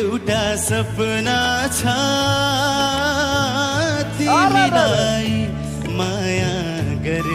एउटा सपना छ तिमीलाई माया गरे।